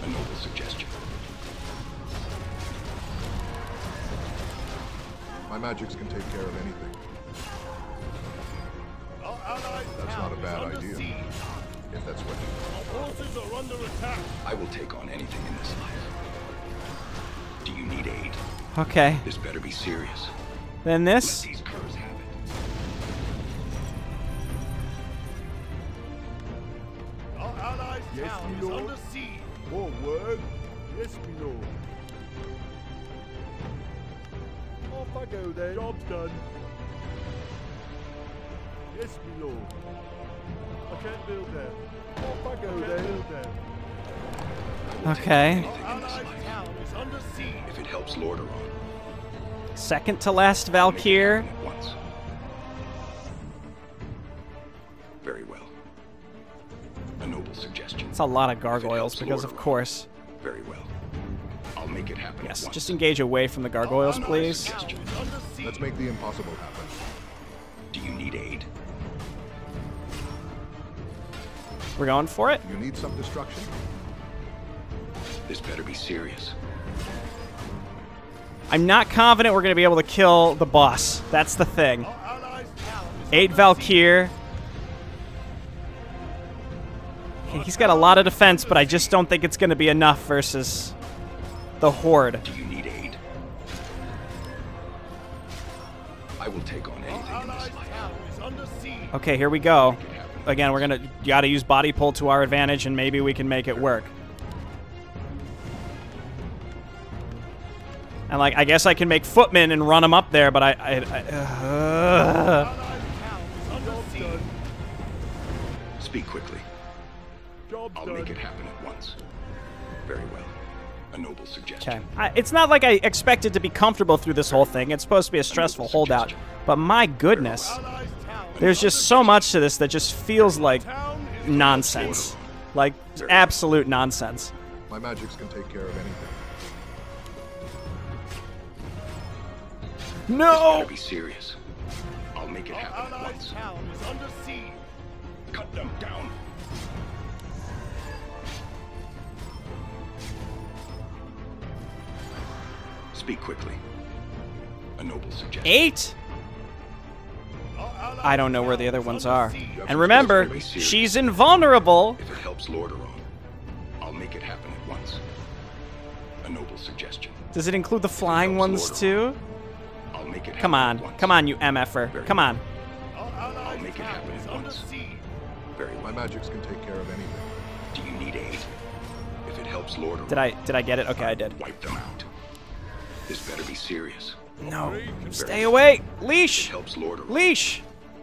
A noble suggestion. My magics can take care of anything. Our allied That's not a bad idea. siege. If that's what you Our forces are under attack. I will take on anything in this life. Do you need aid? Okay. This better be serious. Then Let this. these curs have it. Our allied Yes, town my is lord. under siege. Forward. Yes, my lord. Off I go then. Job's done. Yes, my lord. I can't build that. Off I go then. Build that. Okay. Anything in this Allied life. town is under siege. If it helps Lordaeron, Second to last I'll make it Valkyr. happen at once. Very well. A noble suggestion. It's a lot of gargoyles because, of course. Very well. I'll make it happen Yes, just engage away from the gargoyles, please. Town is under siege. Let's make the impossible happen. Do you need aid? We're going for it. You need some destruction? This better be serious. I'm not confident we're going to be able to kill the boss. That's the thing. Our allied town is Eight Valkyr. Okay, He's got a lot of defense, but I just don't think it's going to be enough versus the Horde. Okay, here we go. Make it happen. Again, we're going to got to use body pull to our advantage, and maybe we can make it work. And like, I guess I can make footmen and run them up there, but I, I, I uh, Allied town is under siege. Speak quickly. I'll make it happen at once. Very well. A noble suggestion. Okay. I, it's not like I expected to be comfortable through this whole thing. It's supposed to be a stressful holdout. But my goodness, Allied town is there's just so much to this that just feels like town is under nonsense. Like absolute nonsense. My magics can take care of anything. No! Better be serious. I'll make it happen at Allied once. town is under siege. Cut them down. Speak quickly. A noble suggestion. Eight? Our allied I don't know where the other ones are. And remember, she's invulnerable. If it helps Lordaeron, I'll make it happen at once. A noble suggestion. Does it include the flying ones too? I'll make it Come on. once. Come on, you MFer. Come on. I'll make it happen is at once. siege. Very My magics can take care of anything. Do you need aid? If it helps Lordaeron, Did I did I get it? Okay, I did. wipe them out. This better be serious. No. Stay away. It Leash. helps Lordaeron. Leash.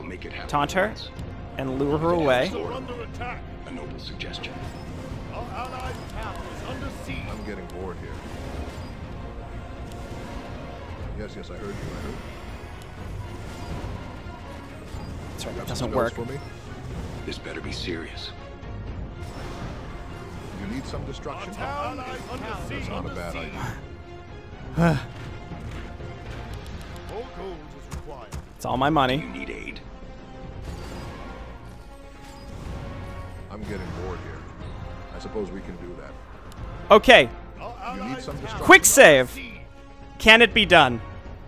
I'll make it happen Taunt her once. and lure her away. We're under attack. A noble suggestion. Our allied town is under siege. I'm getting bored here. Yes, yes, I heard you. I heard. That's right, that doesn't spells work. for me? This better be serious. You need some destruction? Town is under siege. That's not a bad idea. More gold is required. It's all my money. You money. need aid. I'm getting bored here. I suppose we can do that. Okay, You need some quick save. Can it be done?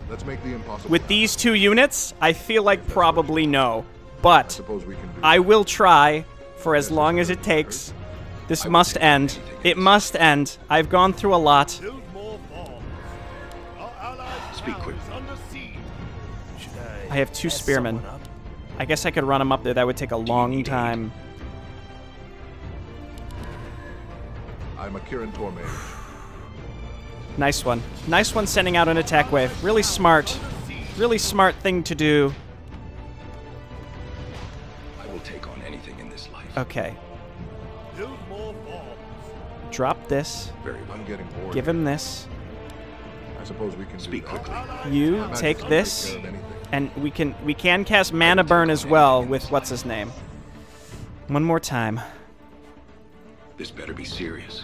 Let's make the impossible. With these two units, I feel like probably no. I But suppose we can do I will try for as long as it takes. This must end. It must end. I've gone through a lot. Build more forts. Speak town quick. is under siege. Should I, I have two spearmen. I guess I could run them up there. That would take a long time. I'm a Kirin Torme. Nice one. Nice one sending out an attack wave. Really smart. Really smart thing to do. I will take on anything in this life. Okay. Build more bombs. Drop this. Very well. I'm getting bored. Give him this. I suppose we can Speak quickly. You take this. take care of anything. And we can we can cast mana burn as well with what's his name. One more time. This better be serious.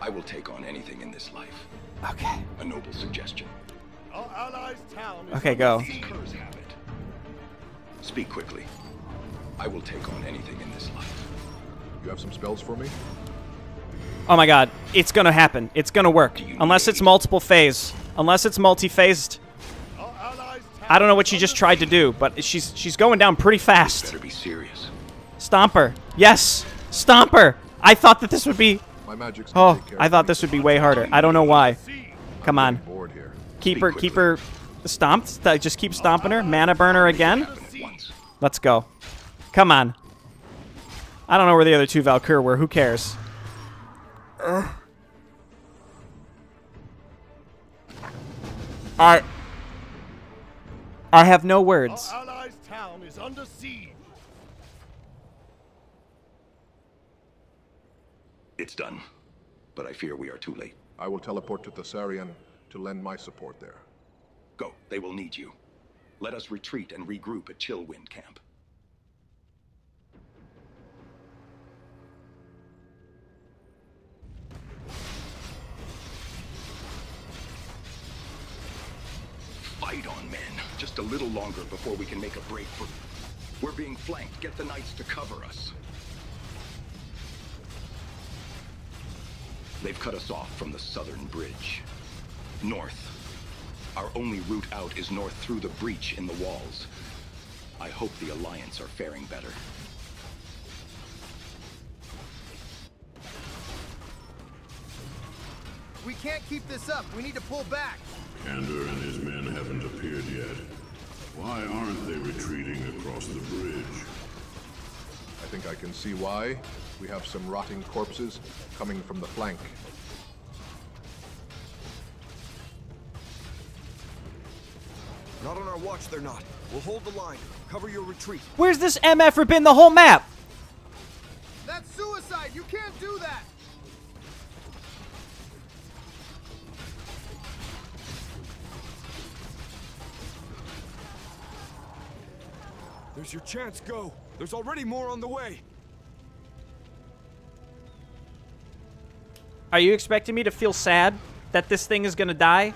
I will take on anything in this life. Okay. A noble suggestion. Our allies' town is Okay, go. siege. Curs have it. Speak quickly. I will take on anything in this life. You have some spells for me? Oh my god, it's gonna happen. It's gonna work. Unless it's multiple phase. Unless it's multi-phased. Our allies' town I don't know what she just tried to do, but she's she's going down pretty fast. Better be serious. Stomper. Yes. Stomper. I thought that this would be My magic's Oh, I thought this would be way harder. I don't know why. Come on. Getting bored. Keep her keep her stomped. St- Just keep stomping her. Mana burner again. Happen at once. Let's go. Come on. I don't know where the other two Valkyr were. Who cares? I I have no words. Our allies' town is under siege. It's done. But I fear we are too late. I will teleport to Thessarian to lend my support there. Go. They will need you. Let us retreat and regroup at Chillwind Camp. Fight on, men. Just a little longer before we can make a break for... We're being flanked. Get the knights to cover us. They've cut us off from the southern bridge. North. Our only route out is north through the breach in the walls. I hope the Alliance are faring better. We can't keep this up. We need to pull back. Candor and his men haven't appeared yet. Why aren't they retreating across the bridge? I think I can see why. We have some rotting corpses coming from the flank. Not on our watch, they're not. We'll hold the line. Cover your retreat. Where's this MF been the whole map? That's suicide. You can't do that. There's your chance, go. There's already more on the way. Are you expecting me to feel sad that this thing is gonna die?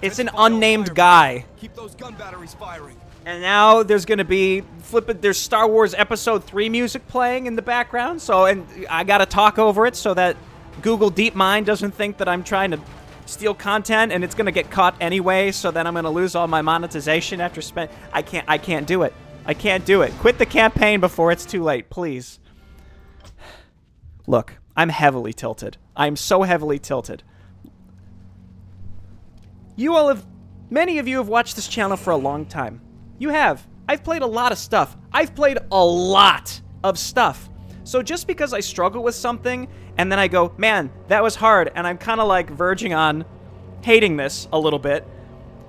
It's an unnamed guy. Keep those gun batteries firing. And now there's gonna be flipping. There's Star Wars Episode Three music playing in the background. So, and I gotta talk over it so that Google DeepMind doesn't think that I'm trying to steal content, and it's gonna get caught anyway. So then I'm gonna lose all my monetization after spent. I can't. I can't do it. I can't do it. Quit the campaign before it's too late, please. Look, I'm heavily tilted. I'm so heavily tilted. You all have. Many of you have watched this channel for a long time. You have. I've played a lot of stuff. I've played a lot of stuff. So just because I struggle with something and then I go, man, that was hard, and I'm kind of like verging on hating this a little bit,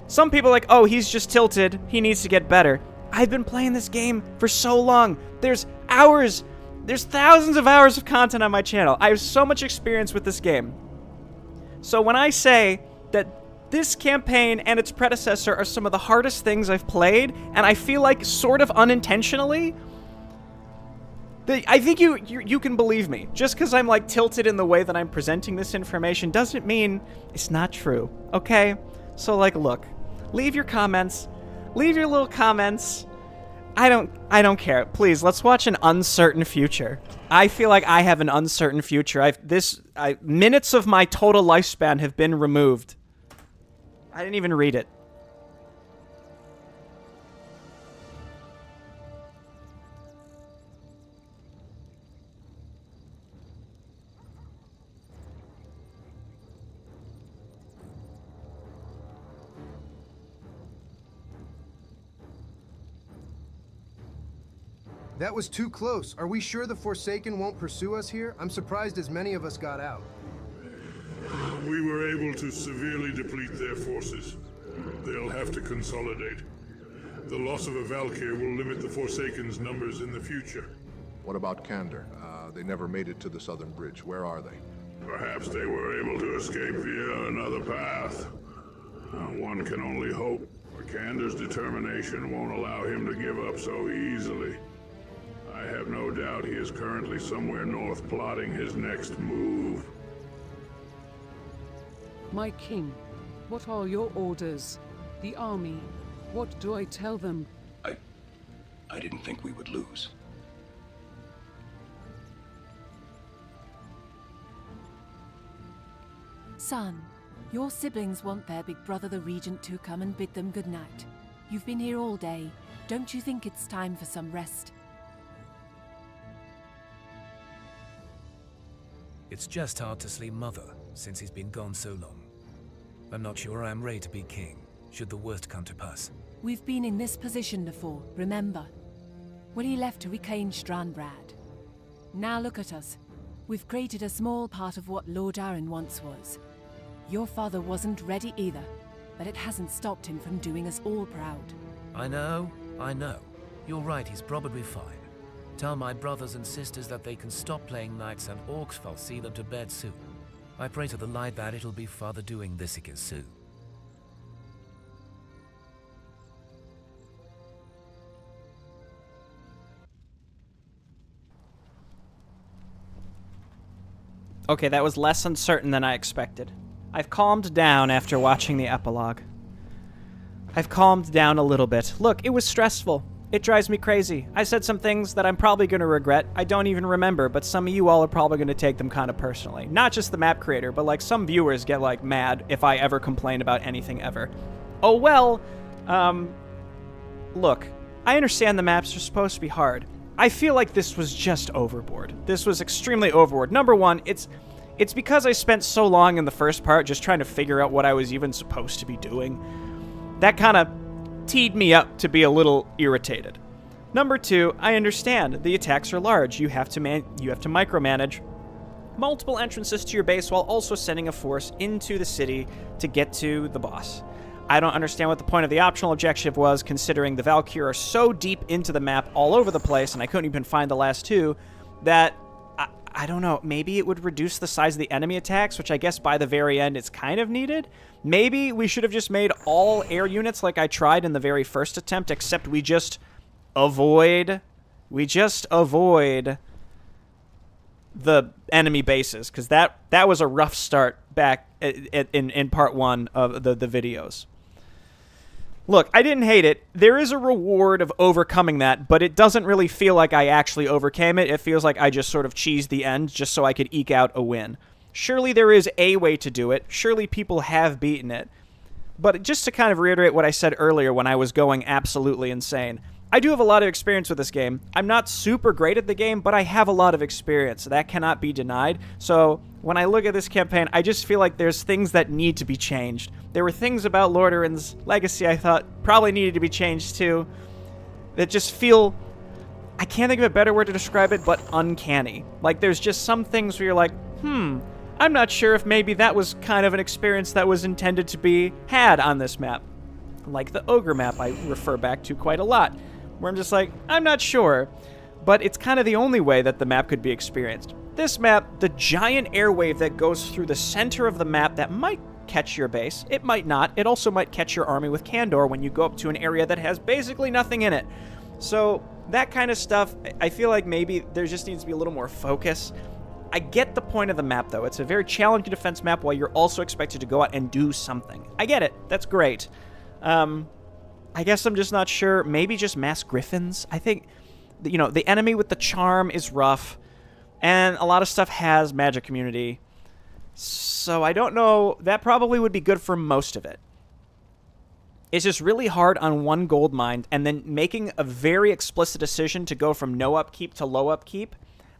some people like, oh, he's just tilted. He needs to get better. I've been playing this game for so long. There's hours, there's thousands of hours of content on my channel. I have so much experience with this game. So when I say that this campaign and its predecessor are some of the hardest things I've played, and I feel like sort of unintentionally, I think you, you you can believe me. Just because I'm like tilted in the way that I'm presenting this information doesn't mean it's not true. Okay? So like, look, leave your comments, leave your little comments. I don't I don't care. Please, let's watch an uncertain future. I feel like I have an uncertain future. I've this I, minutes of my total lifespan have been removed. I didn't even read it. That was too close. Are we sure the Forsaken won't pursue us here? I'm surprised as many of us got out. We were able to severely deplete their forces. They'll have to consolidate. The loss of a Valkyr will limit the Forsaken's numbers in the future. What about Candor? Uh, they never made it to the southern bridge. Where are they? Perhaps they were able to escape via another path. Uh, one can only hope. For Candor's determination won't allow him to give up so easily. I have no doubt he is currently somewhere north plotting his next move. My king, what are your orders? The army, what do I tell them? I... I didn't think we would lose. Son, your siblings want their big brother the Regent to come and bid them good night. You've been here all day. Don't you think it's time for some rest? It's just hard to sleep mother, since he's been gone so long. I'm not sure I'm ready to be king, should the worst come to pass. We've been in this position before, remember? When he left to reclaim Strahnbrad. Now look at us. We've created a small part of what Lordaeron once was. Your father wasn't ready either, but it hasn't stopped him from doing us all proud. I know, I know. You're right, he's probably fine. Tell my brothers and sisters that they can stop playing knights and orcs I'll see them to bed soon. I pray to the light that it'll be father doing this again soon. Okay, that was less uncertain than I expected. I've calmed down after watching the epilogue. I've calmed down a little bit. Look, it was stressful. It drives me crazy. I said some things that I'm probably going to regret. I don't even remember, but some of you all are probably going to take them kind of personally. Not just the map creator, but like some viewers get like mad if I ever complain about anything ever. Oh well, um, look, I understand the maps are supposed to be hard. I feel like this was just overboard. This was extremely overboard. Number one, it's it's because I spent so long in the first part just trying to figure out what I was even supposed to be doing. That kind of teed me up to be a little irritated. Number two, I understand the attacks are large. You have to man you have to micromanage multiple entrances to your base while also sending a force into the city to get to the boss. I don't understand what the point of the optional objective was, considering the Valkyr are so deep into the map all over the place, and I couldn't even find the last two, that I, don't know, maybe it would reduce the size of the enemy attacks, which I guess by the very end it's kind of needed. Maybe we should have just made all air units like I tried in the very first attempt, except we just avoid... We just avoid the enemy bases, because that, that was a rough start back uh, in, in, in part one of the, the videos. Look, I didn't hate it. There is a reward of overcoming that, but it doesn't really feel like I actually overcame it. It feels like I just sort of cheesed the end just so I could eke out a win. Surely there is a way to do it. Surely people have beaten it. But just to kind of reiterate what I said earlier when I was going absolutely insane, I do have a lot of experience with this game. I'm not super great at the game, but I have a lot of experience. That cannot be denied. So when I look at this campaign, I just feel like there's things that need to be changed. There were things about Lordaeron's legacy I thought probably needed to be changed too, that just feel. I can't think of a better word to describe it, but uncanny. Like there's just some things where you're like, hmm, I'm not sure if maybe that was kind of an experience that was intended to be had on this map. Like the Ogre map I refer back to quite a lot, where I'm just like, I'm not sure. But it's kind of the only way that the map could be experienced. This map, the giant airwave that goes through the center of the map that might catch your base. It might not. It also might catch your army with Candor when you go up to an area that has basically nothing in it. So that kind of stuff, I feel like maybe there just needs to be a little more focus. I get the point of the map, though. It's a very challenging defense map while you're also expected to go out and do something. I get it. That's great. Um, I guess I'm just not sure. Maybe just mass griffins? I think, you know, the enemy with the charm is rough, and a lot of stuff has magic immunity. So I don't know. That probably would be good for most of it. It's just really hard on one gold mine and then making a very explicit decision to go from no upkeep to low upkeep.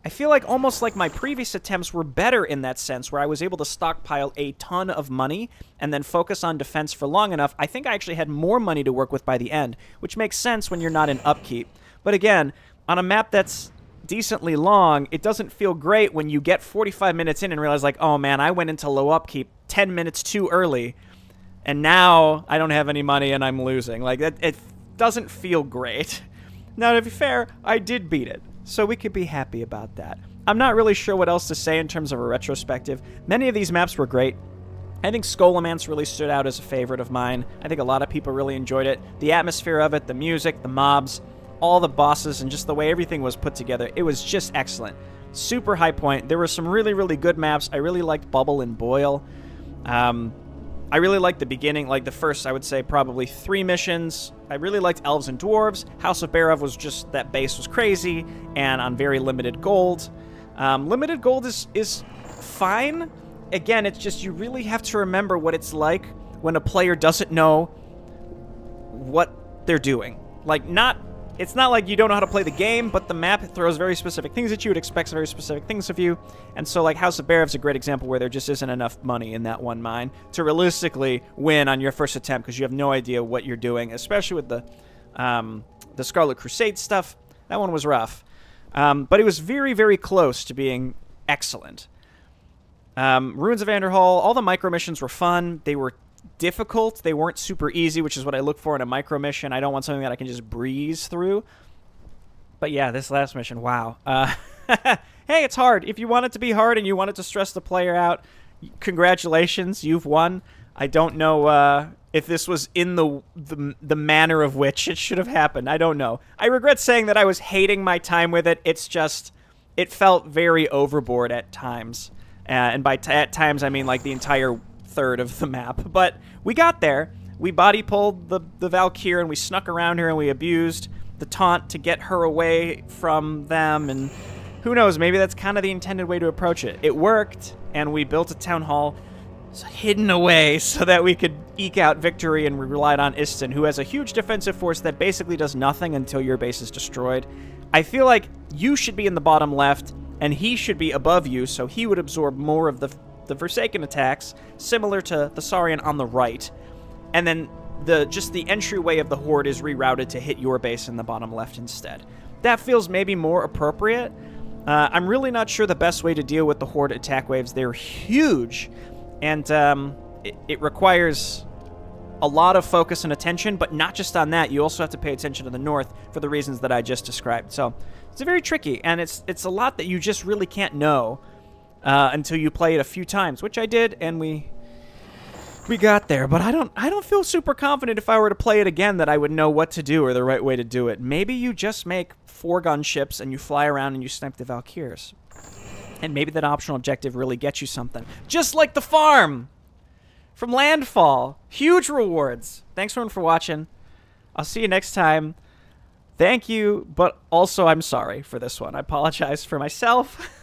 I feel like almost like my previous attempts were better in that sense, where I was able to stockpile a ton of money and then focus on defense for long enough. I think I actually had more money to work with by the end, which makes sense when you're not in upkeep. But again, on a map that's decently long, it doesn't feel great when you get 45 minutes in and realize, like, oh man, I went into low upkeep 10 minutes too early, and now I don't have any money and I'm losing. Like, it, it doesn't feel great. Now, to be fair, I did beat it, so we could be happy about that. I'm not really sure what else to say in terms of a retrospective. Many of these maps were great. I think Scholomance really stood out as a favorite of mine. I think a lot of people really enjoyed it. The atmosphere of it, the music, the mobs, all the bosses, and just the way everything was put together. It was just excellent. Super high point. There were some really, really good maps. I really liked Bubble and Boil. Um, I really liked the beginning, like the first, I would say, probably three missions. I really liked Elves and Dwarves. House of Barov was just, that base was crazy, and on very limited gold. Um, limited gold is, is fine. Again, it's just you really have to remember what it's like when a player doesn't know what they're doing. Like, not it's not like you don't know how to play the game, but the map throws very specific things at you. It expects very specific things of you. And so, like, House of Barov is a great example where there just isn't enough money in that one mine to realistically win on your first attempt because you have no idea what you're doing, especially with the, um, the Scarlet Crusade stuff. That one was rough. Um, but it was very, very close to being excellent. Um, Ruins of Vanderhall, all the micro missions were fun. They were difficult. They weren't super easy, which is what I look for in a micro mission. I don't want something that I can just breeze through. But yeah, this last mission, wow. Uh, hey, it's hard. If you want it to be hard and you want it to stress the player out, congratulations, you've won. I don't know uh, if this was in the, the the manner of which it should have happened. I don't know. I regret saying that I was hating my time with it. It's just it felt very overboard at times, uh, and by at times I mean like the entire third of the map. But we got there. We body pulled the, the Valkyr and we snuck around her and we abused the taunt to get her away from them. And who knows, maybe that's kind of the intended way to approach it. It worked, and we built a town hall hidden away so that we could eke out victory and we relied on Istin, who has a huge defensive force that basically does nothing until your base is destroyed. I feel like you should be in the bottom left and he should be above you so he would absorb more of the the Forsaken attacks, similar to the Saurian on the right, and then the just the entryway of the Horde is rerouted to hit your base in the bottom left instead. That feels maybe more appropriate. Uh, I'm really not sure the best way to deal with the Horde attack waves. They're huge, and um, it, it requires a lot of focus and attention, but not just on that. You also have to pay attention to the north for the reasons that I just described. So it's very tricky, and it's it's a lot that you just really can't know uh, until you play it a few times, which I did, and we we got there. But I don't I don't feel super confident if I were to play it again that I would know what to do or the right way to do it. Maybe you just make four gunships and you fly around and you snipe the Valkyrs. And maybe that optional objective really gets you something. Just like the farm from Landfall. Huge rewards. Thanks everyone for watching. I'll see you next time. Thank you, but also I'm sorry for this one. I apologize for myself.